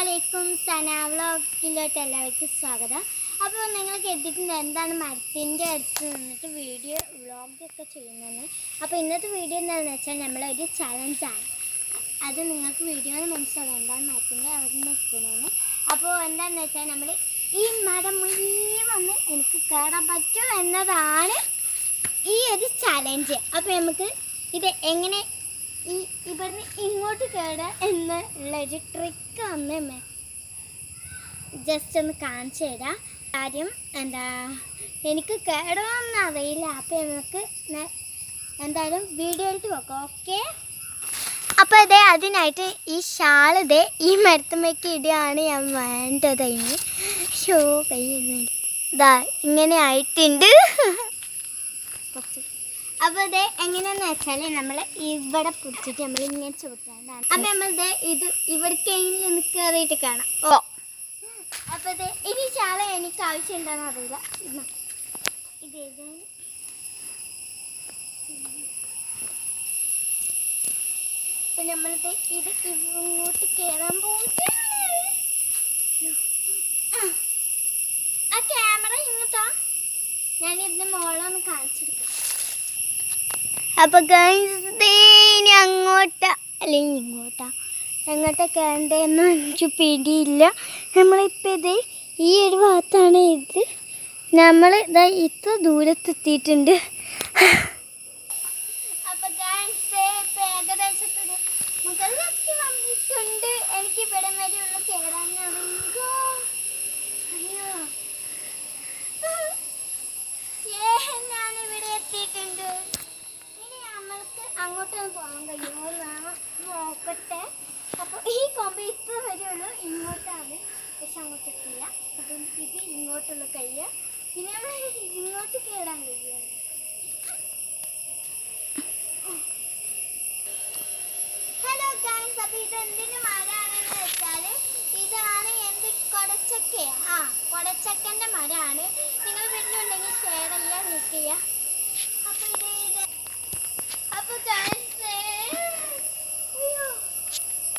വ്ളോഗിലോട്ട് എല്ലാവർക്കും സ്വാഗതം. അപ്പോൾ നിങ്ങൾ കരുതിയിട്ടുണ്ട് എന്താണ് മരത്തിന്റെ അടുത്ത് നിന്നിട്ട് വീഡിയോ വ്ളോഗൊക്കെ ചെയ്യുന്നതെന്ന്. അപ്പോൾ ഇന്നത്തെ വീഡിയോ എന്താണെന്ന് വെച്ചാൽ നമ്മളൊരു ചലഞ്ചാണ്. അത് നിങ്ങൾക്ക് വീഡിയോയിൽ മനസ്സിലാവും എന്താണ് മരത്തിന്റെ അവിടെ നിൽക്കുന്നതെന്ന് അപ്പോൾ എന്താണെന്ന് വെച്ചാൽ നമ്മൾ ഈ മരം മുഴുവൻ എനിക്ക് കയറാൻ പറ്റും എന്നതാണ് ഈ ഒരു ചലഞ്ച്. അപ്പോൾ നമുക്ക് ഇത് എങ്ങനെ ഈ ഇവിടുന്ന് ഇങ്ങോട്ട് കയറുക എന്നുള്ളൊരു ട്രിക്ക് അമ്മേ ജസ്റ്റ് ഒന്ന് കാണിച്ചു തരാം. കാര്യം എന്താ എനിക്ക് കയറുമെന്ന് അറിയില്ല. അപ്പം നമുക്ക് എന്തായാലും എന്തായാലും വീഡിയോയിലേക്ക് നോക്കാം ഓക്കെ അപ്പോൾ ഇതേ അതിനായിട്ട് ഈ ഷാൾ ഇതേ ഈ മരത്തുമ്മയ്ക്ക് ഇടുകയാണ് ഞാൻ വേണ്ടത് അതിന് ഷോ കൈ ഇതാ ഇങ്ങനെ ആയിട്ടുണ്ട്. കുറച്ച് അപ്പോൾ ഇത് എങ്ങനെയാന്ന് വെച്ചാൽ നമ്മൾ ഇവിടെ പിടിച്ചിട്ട് നമ്മൾ ഇങ്ങനെ ചോദിക്കാനാണ് അപ്പം നമ്മളിത് ഇത് ഇവിടേക്ക് നിന്ന് കയറിയിട്ട് കാണാം. ഓ. അപ്പോൾ ഇത് ഇനി ചാള എനിക്ക് ആവശ്യമുണ്ടെന്ന് അറിയില്ല. ഇത് ഏതാണ്? നമ്മളിത് ഇത് ഇങ്ങോട്ട് കയറാൻ പോവുകയാണ്. ആ. ക്യാമറ ഇങ്ങോട്ടാ. ഞാൻ ഇതിന് മോളൊന്ന് കാണിച്ചെടുക്കാം. അപ്പൊ ഇനി അങ്ങോട്ടാ അല്ലെങ്കിൽ ഇങ്ങോട്ടാ. എങ്ങോട്ടാ കയറണ്ടെന്ന് എനിക്ക് പിടിയില്ല. നമ്മളിപ്പോൾ ഇത് ഈ ഒരു ഭാഗത്താണ് ഇത്. നമ്മൾ ഇതാ ഇത്ര ദൂരത്തെത്തിയിട്ടുണ്ട് അപ്പൊ ഏകദേശത്തിന് മുകളിലെത്തി വന്നിട്ടുണ്ട്. എനിക്ക് ഇവിടെ വരെയുള്ള കയറാൻ നമ്മൾക്ക് പോകാൻ കഴിയുമോ എന്നാണ് നോക്കട്ടെ. അപ്പോൾ ഈ കൊമ്പ് ഇത്ര വരെയുള്ളൂ. ഇങ്ങോട്ടാണ്. പക്ഷെ അങ്ങോട്ട് എത്തില്ല അപ്പം ഇത് ഇങ്ങോട്ടുള്ള കഴിയുക പിന്നെ നമ്മൾ ഇങ്ങോട്ട് കയറാൻ കഴിയുമോ? ഹലോ ഗൈസ് അപ്പോൾ ഇത് എന്തിന് മരമാണെന്ന് വെച്ചാൽ ഇതാണ് എന്ത് കൊടച്ചക്ക. ആ കൊടച്ചക്കന്റെ മരമാണ്. നിങ്ങൾ വീട്ടിലുണ്ടെങ്കിൽ ഷെയർ ചെയ്യുക ലൈക്ക് ചെയ്യുക അപ്പോൾ ഇത് ഇത് അപ്പോൾ ഗൈസ് അയ്യോ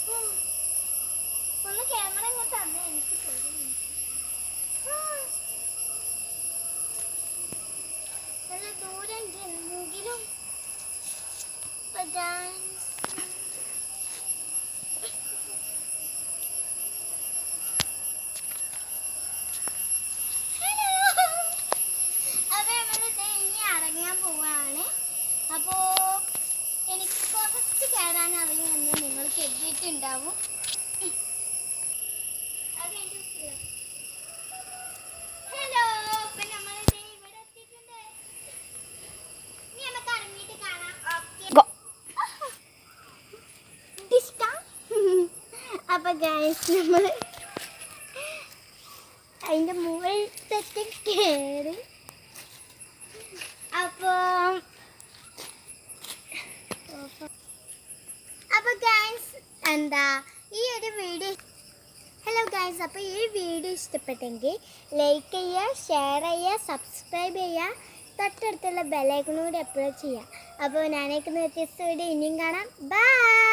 ഉം. ഒന്ന് ക്യാമറ ഇങ്ങോട്ട് തന്നെ എനിക്ക് പേടി നല്ല ദൂരം ഉണ്ട് എന്തെങ്കിലും അപ്പോൾ ഗൈസ് അപ്പൊ നമ്മളിത് ഇനി ഇറങ്ങാൻ പോവാണ് അപ്പോ എനിക്ക് കയറാൻ അറിയുമെന്ന് നിങ്ങൾ കരുതിയിട്ടുണ്ടാവും ഹലോ അപ്പൊ നമ്മളിത് ഇവിടെ എത്തിയിട്ടുണ്ട്. ഇനി നമുക്ക് ഇറങ്ങിയിട്ട് കാണാം. അപ്പൊ ഗൈസ് നമ്മൾ അതിന്റെ മുകളിൽ കയറി അപ്പോൾ എന്താ ഈ ഒരു വീഡിയോ ഹലോ ഗൈസ് അപ്പോൾ ഈ വീഡിയോ ഇഷ്ടപ്പെട്ടെങ്കിൽ ലൈക്ക് ചെയ്യുക ഷെയർ ചെയ്യുക സബ്സ്ക്രൈബ് ചെയ്യുക തൊട്ടടുത്തുള്ള ബെലൈക്കണൂടെ എപ്പോഴും ചെയ്യുക. അപ്പോൾ ഞാനേക്കുന്ന വ്യത്യസ്ത വീഡിയോ ഇനിയും കാണാം. ബൈ